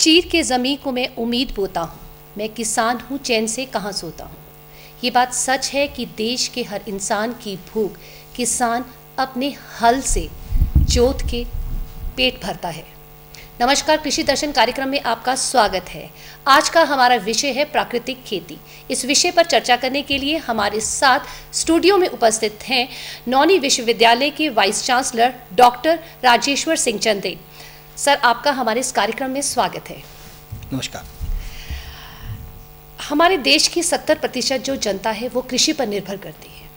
चीर के ज़मी को मैं उम्मीद बोता हूँ। मैं किसान हूँ, चैन से कहाँ सोता हूँ? ये बात सच है कि देश के हर इंसान की भूख किसान अपने हल से जोत के पेट भरता है। नमस्कार, कृषि दर्शन कार्यक्रम में आपका स्वागत है। आज का हमारा विषय है प्राकृतिक खेती। इस विषय पर चर्चा करने के लिए हमारे साथ स्टूडियो में उपस्थित हैं नौनी विश्वविद्यालय के vice chancellor doctor Rajeshwar Singh Chandel. Sir आपका हमारे इस कार्यक्रम में स्वागत है। नमस्कार। हमारे देश की सत्तर प्रतिशत जो जनता है वो कृषि पर निर्भर करती है।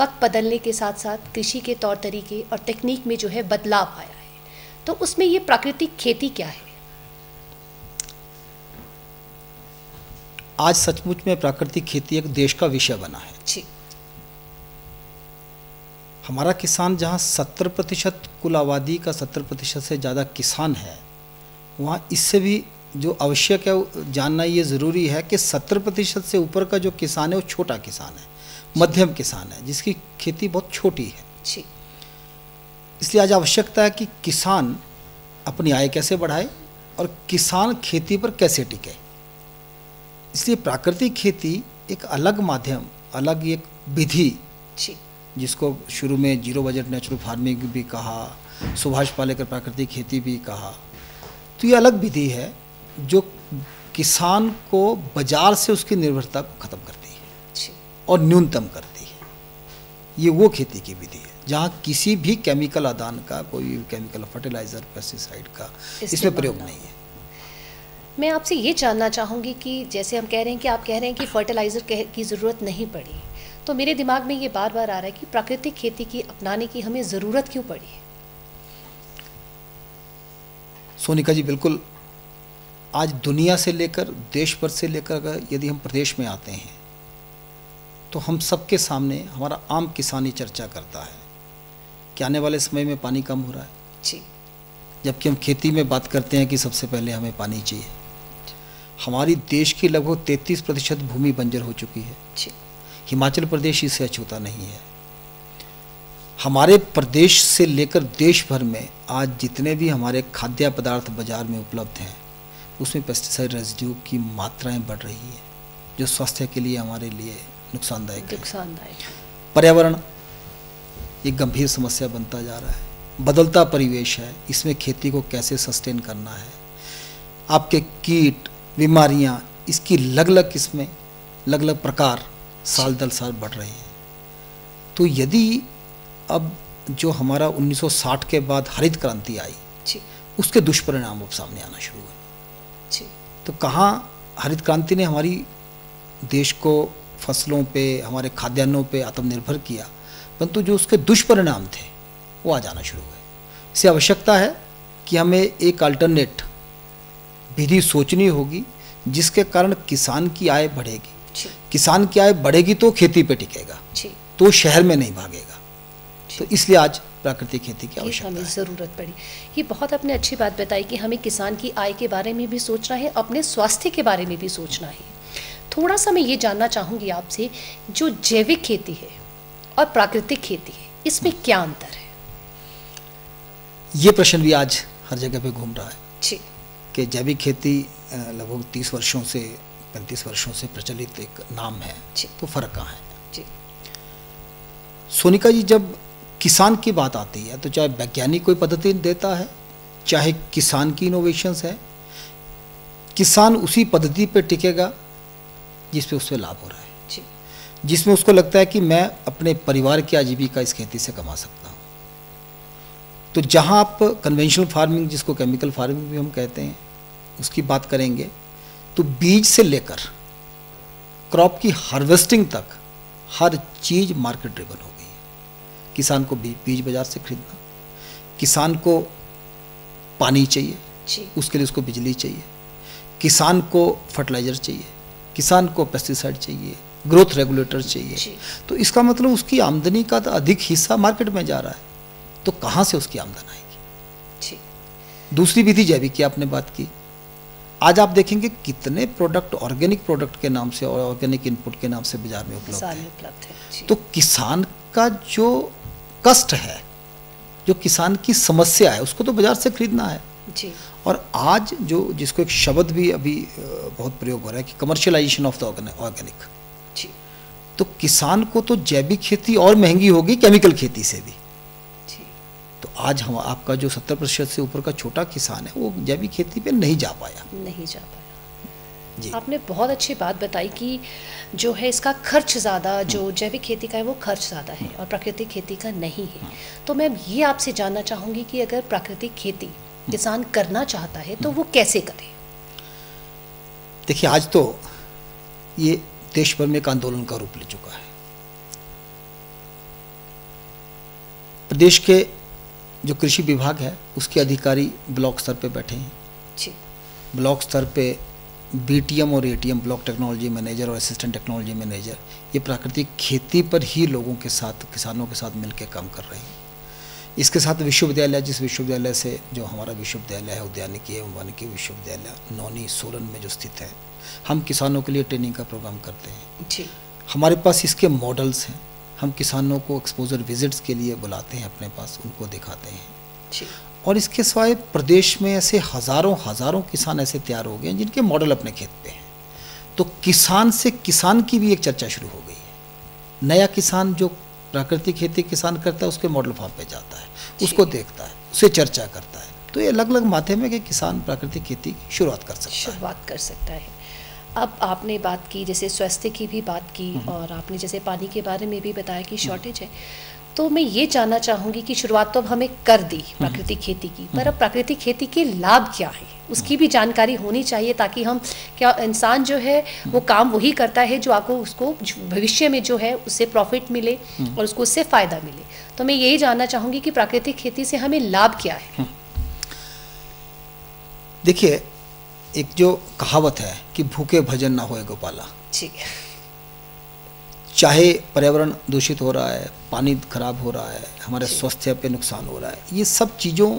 वक्त बदलने के साथ साथ कृषि के तौर तरीके और तकनीक में जो है बदलाव आया है। तो उसमें ये प्राकृतिक खेती क्या है? आज सचमुच में प्राकृतिक खेती एक देश का विषय बना है। जी। हमारा किसान जहाँ सत्तर प्रतिशत कुल आबादी का सत्तर प्रतिशत से ज़्यादा किसान है वहाँ इससे भी जो आवश्यक है जानना ये ज़रूरी है कि सत्तर प्रतिशत से ऊपर का जो किसान है वो छोटा किसान है मध्यम किसान है जिसकी खेती बहुत छोटी है। जी। इसलिए आज आवश्यकता है कि किसान अपनी आय कैसे बढ़ाए और किसान खेती पर कैसे टिके। इसलिए प्राकृतिक खेती एक अलग माध्यम अलग एक विधि जी। जिसको शुरू में ज़ीरो बजट नेचुरल फ़ार्मिंग भी कहा सुभाष पालेकर प्राकृतिक खेती भी कहा। तो ये अलग विधि है जो किसान को बाज़ार से उसकी निर्भरता को ख़त्म करती है और न्यूनतम करती है। ये वो खेती की विधि है जहाँ किसी भी केमिकल आदान का कोई भी केमिकल फर्टिलाइज़र पेस्टिसाइड का इसमें प्रयोग नहीं है। मैं आपसे ये जानना चाहूँगी कि जैसे हम कह रहे हैं कि आप कह रहे हैं कि फर्टिलाइज़र की ज़रूरत नहीं पड़ी। तो मेरे दिमाग में ये बार बार आ रहा है कि प्राकृतिक खेती की अपनाने की हमें ज़रूरत क्यों पड़ी है? सोनिका जी बिल्कुल। आज दुनिया से लेकर देश भर से लेकर अगर यदि हम प्रदेश में आते हैं तो हम सबके सामने हमारा आम किसानी चर्चा करता है कि आने वाले समय में पानी कम हो रहा है। जी। जबकि हम खेती में बात करते हैं कि सबसे पहले हमें पानी चाहिए। हमारी देश की लगभग 33 प्रतिशत भूमि बंजर हो चुकी है। जी। हिमाचल प्रदेश इससे अछूता नहीं है। हमारे प्रदेश से लेकर देश भर में आज जितने भी हमारे खाद्य पदार्थ बाज़ार में उपलब्ध हैं उसमें पेस्टिसाइड रेजिड्यू की मात्राएँ बढ़ रही है जो स्वास्थ्य के लिए हमारे लिए नुकसानदायक है। नुकसानदायक पर्यावरण एक गंभीर समस्या बनता जा रहा है। बदलता परिवेश है। इसमें खेती को कैसे सस्टेन करना है? आपके कीट बीमारियाँ इसकी अलग अलग किस्में अलग अलग प्रकार साल दर साल बढ़ रहे हैं। तो यदि अब जो हमारा 1960 के बाद हरित क्रांति आई उसके दुष्परिणाम अब सामने आना शुरू हुए। तो कहाँ हरित क्रांति ने हमारी देश को फ़सलों पे हमारे खाद्यान्नों पे आत्मनिर्भर किया परंतु जो उसके दुष्परिणाम थे वो आ जाना शुरू हुए। इससे आवश्यकता है कि हमें एक अल्टरनेट विधि सोचनी होगी जिसके कारण किसान की आय बढ़ेगी। किसान की आय बढ़ेगी तो खेती पे टिकेगा। तो शहर में नहीं भागेगा। तो इसलिए आज प्राकृतिक खेती की आवश्यकता हमें है। ज़रूरत पड़ी। ये बहुत आपने अच्छी बात बताई कि हमें किसान की आय के बारे में भी सोचना है अपने स्वास्थ्य के बारे में भी सोचना है। थोड़ा सा मैं ये जानना चाहूँगी आपसे जो जैविक खेती है और प्राकृतिक खेती है इसमें क्या अंतर है? ये प्रश्न भी आज हर जगह पे घूम रहा है जी। कि जैविक खेती लगभग तीस वर्षों से पैंतीस वर्षों से प्रचलित एक नाम है। तो फ़र्क कहाँ है? जी। सोनिका जी जब किसान की बात आती है तो चाहे वैज्ञानिक कोई पद्धति देता है चाहे किसान की इनोवेशंस है किसान उसी पद्धति पर टिकेगा जिस पे उससे लाभ हो रहा है। जी। जिसमें उसको लगता है कि मैं अपने परिवार की आजीविका इस खेती से कमा सकता हूँ। तो जहाँ आप कन्वेंशनल फ़ार्मिंग जिसको केमिकल फ़ार्मिंग भी हम कहते हैं उसकी बात करेंगे तो बीज से लेकर क्रॉप की हार्वेस्टिंग तक हर चीज़ मार्केट ड्रिवन हो गई। है किसान को बी- बीज बाज़ार से खरीदना किसान को पानी चाहिए जी। उसके लिए उसको बिजली चाहिए किसान को फर्टिलाइज़र चाहिए किसान को पेस्टिसाइड चाहिए ग्रोथ रेगुलेटर चाहिए। तो इसका मतलब उसकी आमदनी का तो अधिक हिस्सा मार्केट में जा रहा है तो कहाँ से उसकी आमदन आएगी? दूसरी विधि जैविक की आपने बात की आज आप देखेंगे कितने प्रोडक्ट ऑर्गेनिक प्रोडक्ट के नाम से और ऑर्गेनिक इनपुट के नाम से बाज़ार में उपलब्ध है। तो किसान का जो कष्ट है जो किसान की समस्या है उसको तो बाज़ार से खरीदना है। जी। और आज जो जिसको एक शब्द भी अभी बहुत प्रयोग हो रहा है कि कमर्शियलाइजेशन ऑफ़ द ऑर्गेनिक जी। तो किसान को तो जैविक खेती और महँगी होगी केमिकल खेती से भी। तो आज हम आपका जो सत्तर प्रतिशत से ऊपर का छोटा किसान है वो जैविक खेती पे नहीं जा पाया। नहीं जा पाया। जी। आपने बहुत अच्छी बात बताई कि जो है इसका खर्च ज़्यादा जो जैविक खेती का है वो खर्च ज़्यादा है और प्राकृतिक खेती का नहीं है। तो मैं ये आपसे जानना चाहूँगी कि अगर प्राकृतिक खेती किसान करना चाहता है तो वो कैसे करे? देखिए आज तो ये देश भर में एक आंदोलन का रूप ले चुका है। प्रदेश के जो कृषि विभाग है उसके अधिकारी ब्लॉक स्तर पे बैठे हैं। जी। ब्लॉक स्तर पे बीटीएम और एटीएम ब्लॉक टेक्नोलॉजी मैनेजर और असिस्टेंट टेक्नोलॉजी मैनेजर ये प्राकृतिक खेती पर ही लोगों के साथ किसानों के साथ मिलकर काम कर रहे हैं। इसके साथ विश्वविद्यालय जिस विश्वविद्यालय से जो हमारा विश्वविद्यालय है उद्यानिकी एवं वानिकी विश्वविद्यालय नौनी सोलन में जो स्थित है हम किसानों के लिए ट्रेनिंग का प्रोग्राम करते हैं। जी। हमारे पास इसके मॉडल्स हैं। हम किसानों को एक्सपोजर विजिट्स के लिए बुलाते हैं अपने पास उनको दिखाते हैं। और इसके सिवाय प्रदेश में ऐसे हज़ारों हज़ारों किसान ऐसे तैयार हो गए हैं जिनके मॉडल अपने खेत पे हैं। तो किसान से किसान की भी एक चर्चा शुरू हो गई है। नया किसान जो प्राकृतिक खेती किसान करता है उसके मॉडल फार्म पे जाता है उसको देखता है उसे चर्चा करता है। तो ये अलग अलग माध्यम है कि किसान प्राकृतिक खेती की शुरुआत कर सकता है। शुरुआत कर सकता है। अब आपने बात की जैसे स्वास्थ्य की भी बात की और आपने जैसे पानी के बारे में भी बताया कि शॉर्टेज है। तो मैं ये जानना चाहूँगी कि शुरुआत तो अब हमें कर दी प्राकृतिक खेती की पर अब प्राकृतिक खेती के लाभ क्या है? उसकी भी जानकारी होनी चाहिए ताकि हम क्या इंसान जो है वो काम वही करता है जो आपको उसको भविष्य में जो है उससे प्रॉफिट मिले और उसको उससे फ़ायदा मिले। तो मैं यही जानना चाहूँगी कि प्राकृतिक खेती से हमें लाभ क्या है? देखिए एक जो कहावत है कि भूखे भजन ना होए गोपाला। जी चाहे पर्यावरण दूषित हो रहा है पानी खराब हो रहा है हमारे स्वास्थ्य पे नुकसान हो रहा है ये सब चीज़ों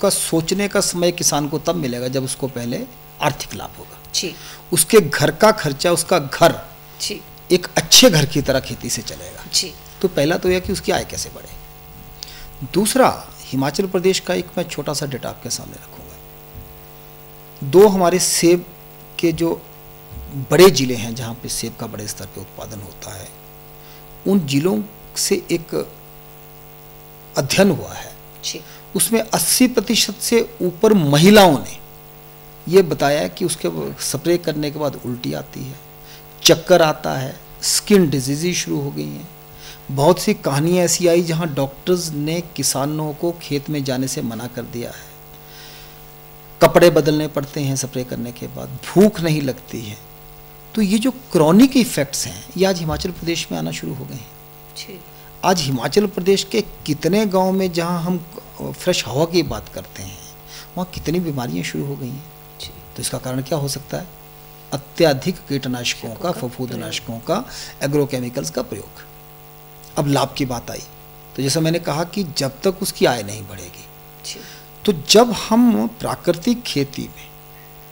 का सोचने का समय किसान को तब मिलेगा जब उसको पहले आर्थिक लाभ होगा। जी उसके घर का खर्चा उसका घर जी एक अच्छे घर की तरह खेती से चलेगा। जी तो पहला तो यह कि उसकी आय कैसे बढ़े। दूसरा हिमाचल प्रदेश का एक मैं छोटा सा डेटा आपके सामने रखूँगा दो हमारे सेब के जो बड़े ज़िले हैं जहाँ पे सेब का बड़े स्तर पे उत्पादन होता है उन जिलों से एक अध्ययन हुआ है। उसमें 80 प्रतिशत से ऊपर महिलाओं ने ये बताया कि उसके स्प्रे करने के बाद उल्टी आती है चक्कर आता है स्किन डिज़ीज़ शुरू हो गई हैं। बहुत सी कहानियाँ ऐसी आई जहाँ डॉक्टर्स ने किसानों को खेत में जाने से मना कर दिया है। कपड़े बदलने पड़ते हैं स्प्रे करने के बाद भूख नहीं लगती है। तो ये जो क्रॉनिक इफ़ेक्ट्स हैं ये आज हिमाचल प्रदेश में आना शुरू हो गए हैं। आज हिमाचल प्रदेश के कितने गाँव में जहाँ हम फ्रेश हवा की बात करते हैं वहाँ कितनी बीमारियाँ शुरू हो गई हैं। तो इसका कारण क्या हो सकता है? अत्याधिक कीटनाशकों का फफूदनाशकों का एग्रोकेमिकल्स का प्रयोग। अब लाभ की बात आई। तो जैसा मैंने कहा कि जब तक उसकी आय नहीं बढ़ेगी तो जब हम प्राकृतिक खेती में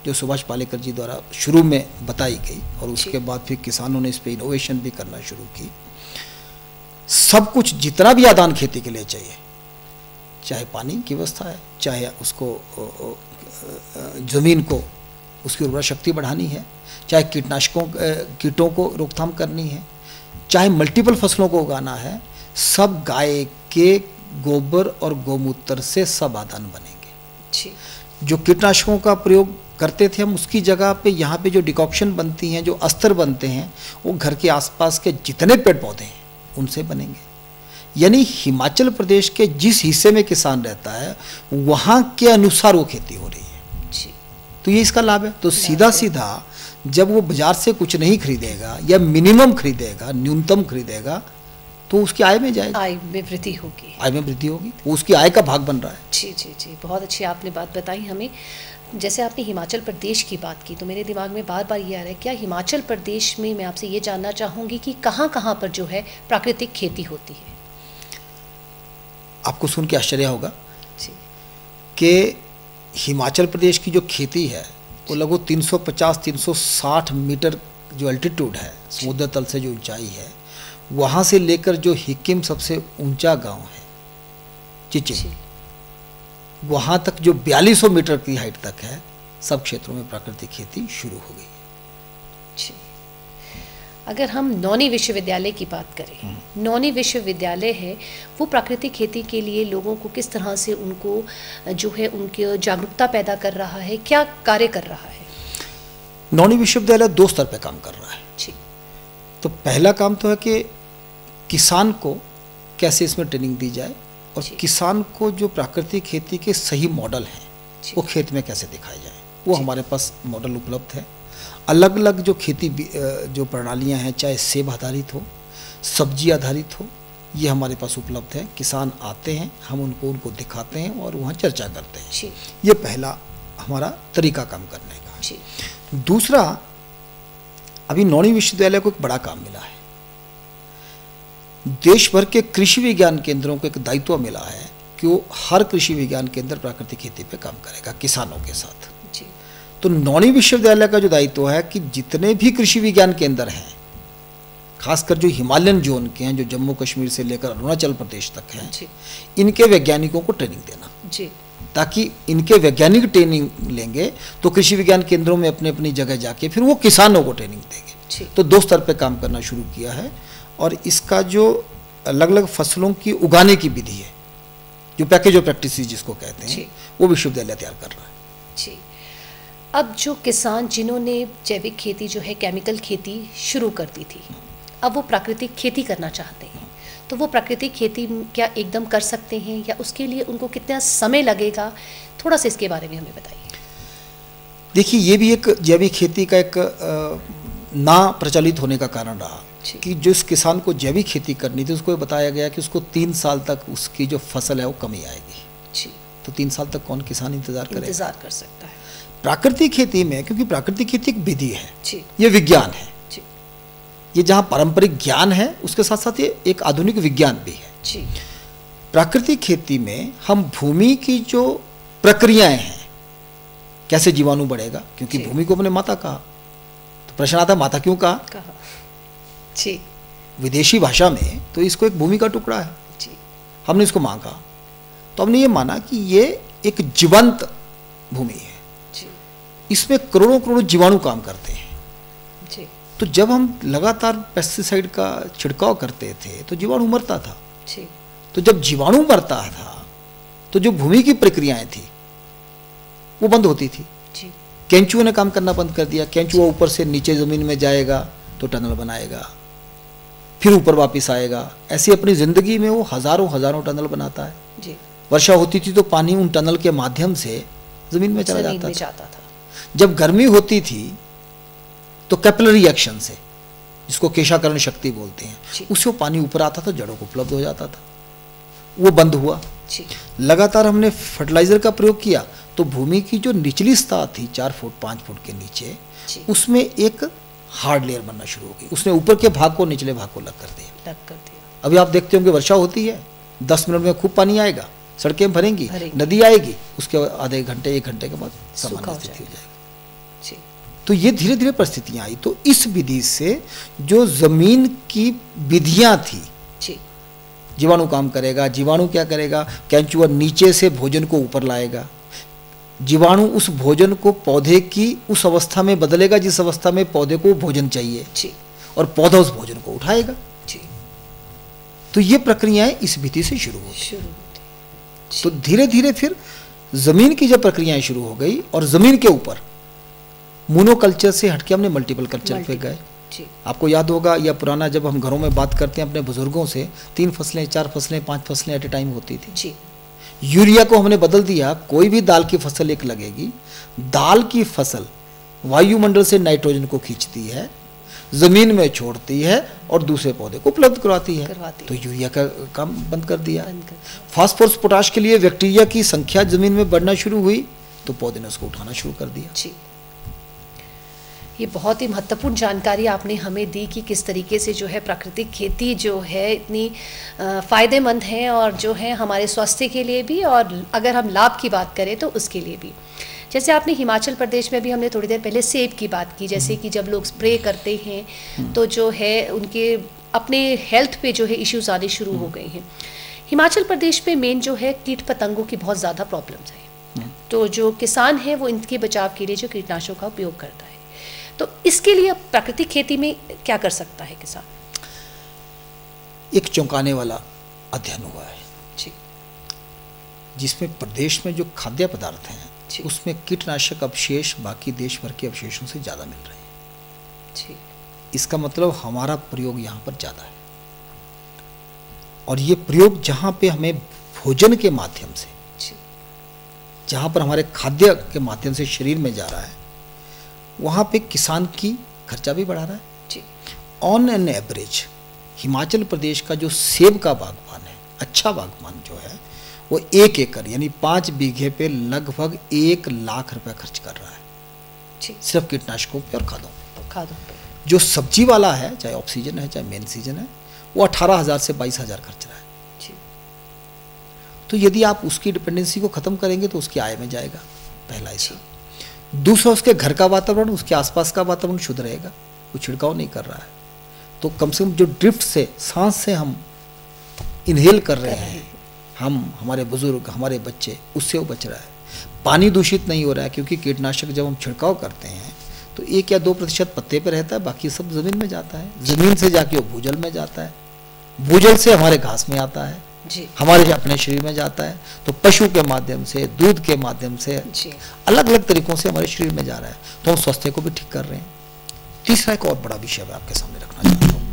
जो सुभाष पालेकर जी द्वारा शुरू में बताई गई और उसके बाद फिर किसानों ने इस पर इनोवेशन भी करना शुरू की सब कुछ जितना भी आदान खेती के लिए चाहिए चाहे पानी की व्यवस्था है चाहे उसको ज़मीन को उसकी उर्वरा शक्ति बढ़ानी है चाहे कीटनाशकों कीटों को रोकथाम करनी है चाहे मल्टीपल फ़सलों को उगाना है सब गाय के गोबर और गोमूत्र से सब आदान बनेंगे। जी। जो कीटनाशकों का प्रयोग करते थे हम उसकी जगह पे यहाँ पे जो डिकॉक्शन बनती हैं जो अस्तर बनते हैं वो घर के आसपास के जितने पेड़ पौधे हैं उनसे बनेंगे। यानी हिमाचल प्रदेश के जिस हिस्से में किसान रहता है वहाँ के अनुसार वो खेती हो रही है। जी। तो ये इसका लाभ है। तो सीधा सीधा जब वो बाज़ार से कुछ नहीं खरीदेगा या मिनिमम खरीदेगा न्यूनतम खरीदेगा तो उसकी आय में जाएगा। आय में वृद्धि होगी। आय में वृद्धि होगी। वो उसकी आय का भाग बन रहा है। जी जी जी। बहुत अच्छी आपने बात बताई हमें। जैसे आपने हिमाचल प्रदेश की बात की तो मेरे दिमाग में बार बार ये आ रहा है क्या हिमाचल प्रदेश में मैं आपसे ये जानना चाहूँगी कि कहाँ कहाँ पर जो है प्राकृतिक खेती होती है? आपको सुन के आश्चर्य होगा जी। कि हिमाचल प्रदेश की जो खेती है वो लगभग 350-360 मीटर जो अल्टीट्यूड है समुद्र तल से जो ऊंचाई है वहाँ से लेकर जो हिक्किम सबसे ऊँचा गाँव है चिचिम। जी। वहाँ तक जो 4200 मीटर की हाइट तक है सब क्षेत्रों में प्राकृतिक खेती शुरू हो गई। जी। अगर हम नौनी विश्वविद्यालय की बात करें नौनी विश्वविद्यालय है वो प्राकृतिक खेती के लिए लोगों को किस तरह से उनको जो है उनकी जागरूकता पैदा कर रहा है क्या कार्य कर रहा है? नौनी विश्वविद्यालय दो स्तर पर काम कर रहा है। जी। तो पहला काम तो है कि किसान को कैसे इसमें ट्रेनिंग दी जाए और किसान को जो प्राकृतिक खेती के सही मॉडल हैं वो खेत में कैसे दिखाए जाए? वो हमारे पास मॉडल उपलब्ध है। अलग अलग जो खेती जो प्रणालियाँ हैं चाहे सेब आधारित हो सब्ज़ी आधारित हो ये हमारे पास उपलब्ध है। किसान आते हैं हम उनको उनको दिखाते हैं और वहाँ चर्चा करते हैं। ये पहला हमारा तरीका काम करने का दूसरा अभी नौणी विश्वविद्यालय को एक बड़ा काम मिला है। देश भर के कृषि विज्ञान केंद्रों को एक दायित्व मिला है कि वो हर कृषि विज्ञान केंद्र प्राकृतिक खेती पे काम करेगा किसानों के साथ। जी। तो नौणी विश्वविद्यालय का जो दायित्व है कि जितने भी कृषि विज्ञान केंद्र हैं खासकर जो हिमालयन जोन के हैं जो जम्मू कश्मीर से लेकर अरुणाचल प्रदेश तक हैं इनके वैज्ञानिकों को ट्रेनिंग देना। जी। ताकि इनके वैज्ञानिक ट्रेनिंग लेंगे तो कृषि विज्ञान केंद्रों में अपने अपनी जगह जाके फिर वो किसानों को ट्रेनिंग देंगे। तो दो स्तर पे काम करना शुरू किया है और इसका जो अलग अलग फ़सलों की उगाने की विधि है जो पैकेज ऑफ़ प्रैक्टिस जिसको कहते हैं वो विश्वविद्यालय तैयार कर रहा है। जी। अब जो किसान जिन्होंने जैविक खेती जो है केमिकल खेती शुरू कर दी थी अब वो प्राकृतिक खेती करना चाहते हैं। तो वो प्राकृतिक खेती क्या एकदम कर सकते हैं या उसके लिए उनको कितना समय लगेगा? थोड़ा सा इसके बारे में हमें बताइए। देखिए ये भी एक जैविक खेती का एक ना प्रचलित होने का कारण रहा। कि जिस किसान को जैविक खेती करनी थी उसको बताया गया कि उसको तीन साल तक उसकी जो फ़सल है वो कमी आएगी। जी। तो तीन साल तक कौन किसान इंतज़ार करेगा? इंतज़ार कर सकता है। प्राकृतिक खेती में क्योंकि प्राकृतिक खेती एक विधि है। ये विज्ञान है। ये जहाँ पारंपरिक ज्ञान है उसके साथ साथ ये एक आधुनिक विज्ञान भी है। जी। प्राकृतिक खेती में हम भूमि की जो प्रक्रियाएँ हैं कैसे जीवाणु बढ़ेगा? क्योंकि भूमि को अपने माता कहा। तो प्रश्न आता माता क्यों कहा? कहा। जी। विदेशी भाषा में तो इसको एक भूमि का टुकड़ा है। जी। हमने इसको मांगा तो हमने ये माना कि ये एक जीवंत भूमि है। जी। इसमें करोड़ों करोड़ों जीवाणु काम करते हैं। तो जब हम लगातार पेस्टिसाइड का छिड़काव करते थे तो जीवाणु मरता था। जी। तो जब जीवाणु मरता था तो जो भूमि की प्रक्रियाएँ थी वो बंद होती थी। कैंचुओं ने काम करना बंद कर दिया। कैंचुआ ऊपर से नीचे ज़मीन में जाएगा तो टनल बनाएगा फिर ऊपर वापस आएगा। ऐसी अपनी ज़िंदगी में वो हज़ारों हज़ारों टनल बनाता है। जी। वर्षा होती थी तो पानी उन टनल के माध्यम से ज़मीन में चला जाता में जाता था। जब गर्मी होती थी तो कैपिलरी एक्शन से जिसको केशाकरण शक्ति बोलते हैं जी। उससे पानी ऊपर आता था जड़ों को उपलब्ध हो जाता था। वो बंद हुआ। लगातार हमने फर्टिलाइज़र का प्रयोग किया तो भूमि की जो निचली सतह थी चार फुट पाँच फुट के नीचे उसमें एक हार्ड लेयर बनना शुरू हो गई। उसने ऊपर के भाग को निचले भाग को लग कर दिया। लग कर दिया। अभी आप देखते होंगे वर्षा होती है। दस मिनट में खूब पानी आएगा सड़कें भरेंगी। नदी आएगी उसके आधे घंटे एक घंटे के बाद सामान्य स्थिति हो जाएगी। तो ये धीरे धीरे परिस्थितियाँ आई। तो इस विधि से जो ज़मीन की विधियाँ थी जीवाणु काम करेगा जीवाणु क्या करेगा? कैंचुआ नीचे से भोजन को ऊपर लाएगा। जीवाणु उस भोजन को पौधे की उस अवस्था में बदलेगा जिस अवस्था में पौधे को भोजन चाहिए। जी। और पौधा उस भोजन को उठाएगा। जी। तो ये प्रक्रियाएँ इस विधि से शुरू हो। शुरू होती तो धीरे धीरे फिर ज़मीन की जब प्रक्रियाएँ शुरू हो गई और ज़मीन के ऊपर मोनोकल्चर से हटके हमने मल्टीपल कल्चर पे गए। आपको याद होगा या पुराना जब हम घरों में बात करते हैं अपने बुज़ुर्गों से तीन फ़सलें चार फ़सलें पाँच फ़सलें एट ए टाइम होती थी। जी। यूरिया को हमने बदल दिया कोई भी दाल की फ़सल एक लगेगी। दाल की फ़सल वायुमंडल से नाइट्रोजन को खींचती है ज़मीन में छोड़ती है और दूसरे पौधे को उपलब्ध करवाती है। करवाती तो यूरिया का काम बंद कर दिया। फास्फोरस पोटाश के लिए बैक्टीरिया की संख्या ज़मीन में बढ़ना शुरू हुई तो पौधे ने उसको उठाना शुरू कर दिया। जी। ये बहुत ही महत्वपूर्ण जानकारी आपने हमें दी कि किस तरीके से जो है प्राकृतिक खेती जो है इतनी फ़ायदेमंद है और जो है हमारे स्वास्थ्य के लिए भी और अगर हम लाभ की बात करें तो उसके लिए भी। जैसे आपने हिमाचल प्रदेश में भी हमने थोड़ी देर पहले सेब की बात की जैसे कि जब लोग स्प्रे करते हैं तो जो है उनके अपने हेल्थ पे जो है इश्यूज़ आने शुरू हो गए हैं। हिमाचल प्रदेश में मेन जो है कीट पतंगों की बहुत ज़्यादा प्रॉब्लम्स है। तो जो किसान है वो इनके बचाव के लिए जो कीटनाशकों का उपयोग करता है। तो इसके लिए प्राकृतिक खेती में क्या कर सकता है किसान? एक चौंकाने वाला अध्ययन हुआ है। जी। जिसमें प्रदेश में जो खाद्य पदार्थ हैं उसमें कीटनाशक अवशेष बाकी देश भर के अवशेषों से ज़्यादा मिल रहे हैं। जी। इसका मतलब हमारा प्रयोग यहाँ पर ज़्यादा है। और ये प्रयोग जहाँ पे हमें भोजन के माध्यम से जहाँ पर हमारे खाद्य के माध्यम से शरीर में जा रहा है वहाँ पे किसान की खर्चा भी बढ़ा रहा है। जी। On an average Himachal Pradesh का जो सेब का बागवान है अच्छा बागवान जो है वो एक एकड़ यानी पाँच बीघे पे लगभग एक लाख रुपए खर्च कर रहा है। जी। सिर्फ़ कीटनाशकों पे और खादों पे। खादों पे। जो सब्ज़ी वाला है चाहे ऑफ़ सीज़न है चाहे मेन सीज़न है वो अठारह हज़ार से बाईस हज़ार खर्च रहा है। जी। तो यदि आप उसकी डिपेंडेंसी को ख़त्म करेंगे तो उसकी आय में जाएगा पहला ऐसा दूसरा उसके घर का वातावरण, उसके आसपास का वातावरण शुद्ध रहेगा। वो छिड़काव नहीं कर रहा है। तो कम से कम जो ड्रिफ्ट से, सांस से हम इनहेल कर रहे हैं, हम, हमारे बुज़ुर्ग, हमारे बच्चे, उससे वो बच रहा है। पानी दूषित नहीं हो रहा है क्योंकि कीटनाशक जब हम छिड़काव करते हैं तो एक या दो प्रतिशत पत्ते पर रहता है, बाकी सब ज़मीन में जाता है। ज़मीन से जाके वो भूजल में जाता है। भूजल से हमारे घास में आता है। जी। हमारे अपने शरीर में जाता है तो पशु के माध्यम से दूध के माध्यम से जी। अलग अलग तरीकों से हमारे शरीर में जा रहा है तो हम स्वास्थ्य को भी ठीक कर रहे हैं। तीसरा एक और बड़ा विषय मैं आपके सामने रखना चाहता हूँ।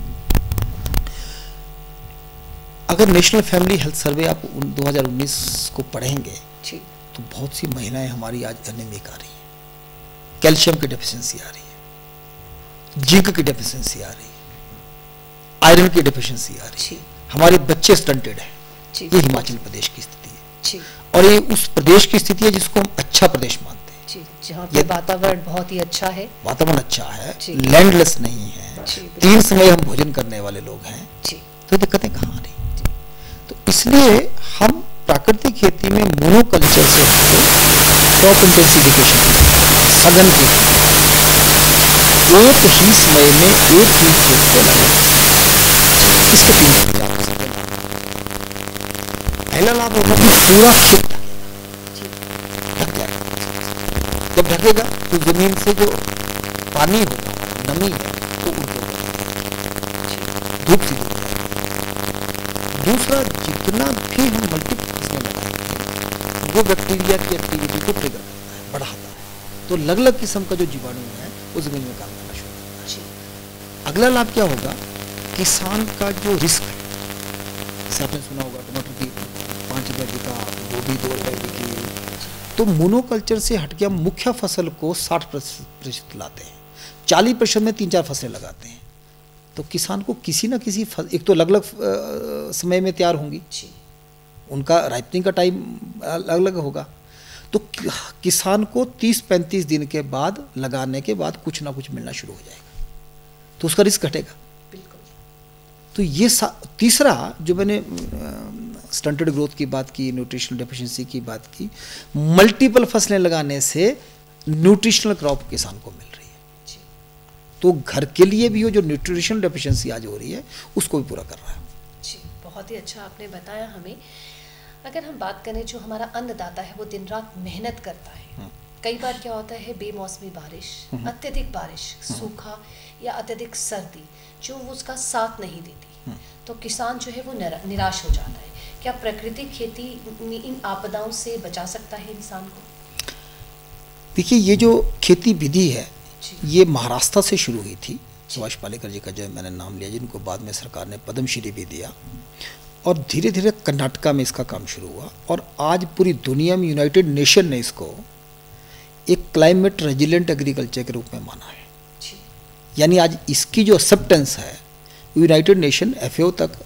अगर नेशनल फैमिली हेल्थ सर्वे आप उन- 2019 को पढ़ेंगे जी। तो बहुत सी महिलाएँ हमारी आज एनेमिक आ रही हैं। कैल्शियम की डेफिशिएंसी आ रही है। जिंक की डेफिशिएंसी आ रही है। आयरन की डेफिशिएंसी आ रही है। हमारे बच्चे स्टंटेड हैं। ये हिमाचल प्रदेश की स्थिति है। और ये उस प्रदेश की स्थिति है जिसको हम अच्छा प्रदेश मानते हैं। जहाँ पे वातावरण बहुत ही अच्छा है। वातावरण अच्छा है लैंडलेस नहीं है। तीन समय हम भोजन करने वाले लोग हैं। तो दिक्कतें कहाँ आ रही? तो इसलिए हम प्राकृतिक खेती में मोनोकल्चर से क्रॉप इंटेंसिफिकेशन सघन खेती एक ही। समय में एक ही खेत को लगाना इसके तीन पहला लाभ होगा कि पूरा खेत ढक जाएगा जब ढकेगा तो ज़मीन से जो पानी होगा नमी है वो उड़ जाएगा धूप से दूर दूसरा जितना भी हम मल्टीपल इसमें लगाएँगे वो बैक्टीरिया की एक्टिविटी को ट्रिगर बढ़ाता है। तो अलग अलग किस्म का जो जीवाणु है वो ज़मीन में काम करना शुरू करता है। अगला लाभ क्या होगा? किसान का जो रिस्क है। जैसे आपने सुना होगा टमाटर की रुपये बिका गोभी दो रुपये बिकी तो मोनोकल्चर से हटके हम मुख्य फ़सल को साठ प्रतिशत लाते हैं। चालीस प्रतिशत में तीन चार फ़सलें लगाते हैं। तो किसान को किसी ना किसी फस, एक तो अलग अलग समय में तैयार होंगी। जी। उनका राइपनिंग का टाइम अलग अलग होगा। तो किसान को 30-35 दिन के बाद लगाने के बाद कुछ ना कुछ मिलना शुरू हो जाएगा। तो उसका रिस्क घटेगा। बिल्कुल। तो ये तीसरा जो मैंने स्टंटेड ग्रोथ की बात की न्यूट्रिशनल डेफिशिएंसी की बात की मल्टीपल फ़सलें लगाने से न्यूट्रिशनल क्रॉप किसान को मिल रही है। जी। तो घर के लिए भी वो जो न्यूट्रिशनल डेफिशिएंसी आज हो रही है उसको भी पूरा कर रहा है। जी बहुत ही अच्छा आपने बताया हमें। अगर हम बात करें जो हमारा अन्नदाता है वो दिन रात मेहनत करता है। कई बार क्या होता है बेमौसमी बारिश अत्यधिक बारिश सूखा या अत्यधिक सर्दी जो उसका साथ नहीं देती। तो किसान जो है वो निराश हो जाता है। क्या प्राकृतिक खेती इन आपदाओं से बचा सकता है इंसान को? देखिए ये जो खेती विधि है ये महाराष्ट्र से शुरू हुई थी। सुभाष पालेकर जी का जो मैंने नाम लिया जिनको बाद में सरकार ने पद्मश्री भी दिया। और धीरे धीरे कर्नाटका में इसका काम शुरू हुआ। और आज पूरी दुनिया में यूनाइटेड नेशन ने इसको एक क्लाइमेट रेजिलेंट एग्रीकल्चर के रूप में माना है। यानी आज इसकी जो एक्सेप्टेंस है यूनाइटेड नेशन एफ़ तक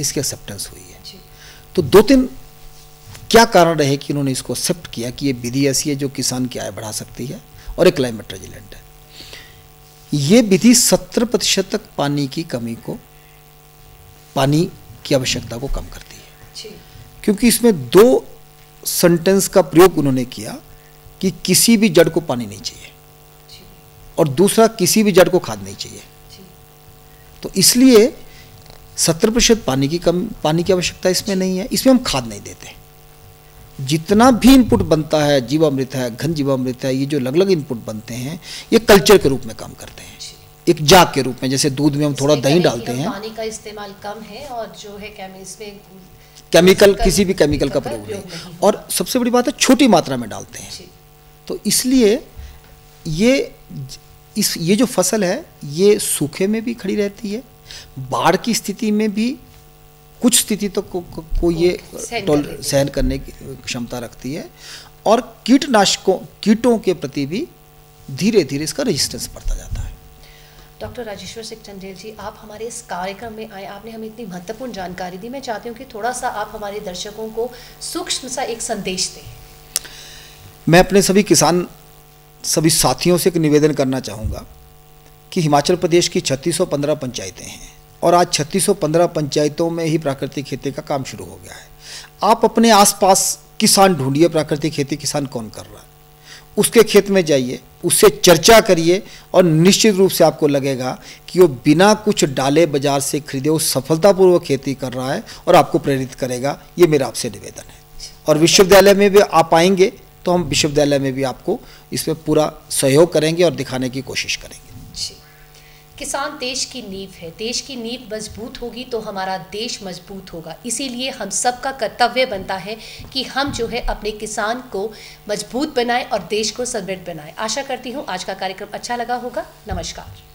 इसकी एक्सेप्टेंस हुई। है तो दो तीन क्या कारण रहे कि उन्होंने इसको एक्सेप्ट किया कि ये विधि ऐसी है जो किसान की आय बढ़ा सकती है और एक क्लाइमेट रेजिलेंट है? ये विधि सत्तर प्रतिशत तक पानी की कमी को पानी की आवश्यकता को कम करती है। क्योंकि इसमें दो सेंटेंस का प्रयोग उन्होंने किया कि किसी भी जड़ को पानी नहीं चाहिए और दूसरा किसी भी जड़ को खाद नहीं चाहिए। तो इसलिए सत्तर प्रतिशत पानी की कम पानी की आवश्यकता इसमें नहीं है। इसमें हम खाद नहीं देते। जितना भी इनपुट बनता है जीवामृत है घन जीवामृत है ये जो अलग अलग इनपुट बनते हैं ये कल्चर के रूप में काम करते हैं। एक जाग के रूप में जैसे दूध में हम थोड़ा दही डालते हैं। पानी का इस्तेमाल कम है और जो है इसमें केमिकल किसी भी केमिकल का प्रयोग नहीं और सबसे बड़ी बात है छोटी मात्रा में डालते हैं। तो इसलिए ये इस ये जो फ़सल है ये सूखे में भी खड़ी रहती है बाढ़ की स्थिति में भी कुछ स्थिति तक को, को, को ये। सहन करने की क्षमता रखती है। और कीटनाशकों कीटों के प्रति भी धीरे धीरे इसका रेजिस्टेंस बढ़ता जाता है। डॉक्टर राजेश्वर सिंह चंदेल जी आप हमारे इस कार्यक्रम में आए आपने हमें इतनी महत्वपूर्ण जानकारी दी। मैं चाहती हूँ कि थोड़ा सा आप हमारे दर्शकों को सूक्ष्म सा एक संदेश दें। मैं अपने सभी किसान सभी साथियों से एक निवेदन करना चाहूँगा कि हिमाचल प्रदेश की 3615 पंचायतें हैं और आज 3615 पंचायतों में ही प्राकृतिक खेती का काम शुरू हो गया है। आप अपने आसपास किसान ढूंढिए प्राकृतिक खेती किसान कौन कर रहा है। उसके खेत में जाइए, उससे चर्चा करिए और निश्चित रूप से आपको लगेगा कि वो बिना कुछ डाले बाज़ार से खरीदे, वो सफलतापूर्वक खेती कर रहा है और आपको प्रेरित करेगा। ये मेरा आपसे निवेदन है। और विश्वविद्यालय में भी आप आएँगे तो हम विश्वविद्यालय में भी आपको इसमें पूरा सहयोग करेंगे और दिखाने की कोशिश करेंगे। किसान देश की नींव है। देश की नींव मज़बूत होगी तो हमारा देश मज़बूत होगा। इसीलिए हम सब का कर्तव्य बनता है कि हम जो है अपने किसान को मज़बूत बनाएँ और देश को समृद्ध बनाएँ। आशा करती हूँ आज का कार्यक्रम अच्छा लगा होगा। नमस्कार।